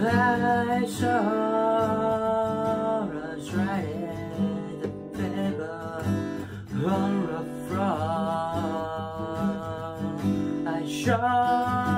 I saw paper on the front. I saw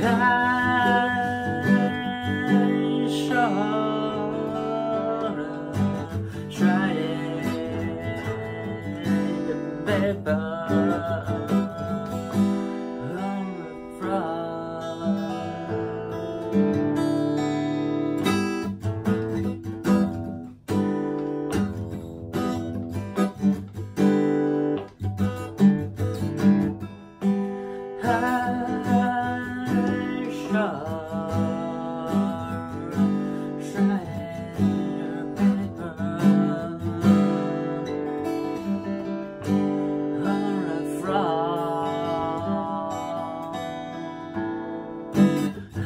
I should paper on the front.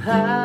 high.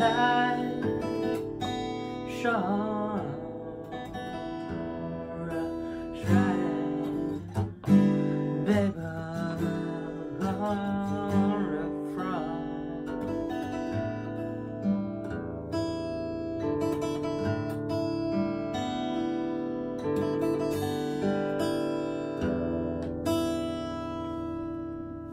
Baby,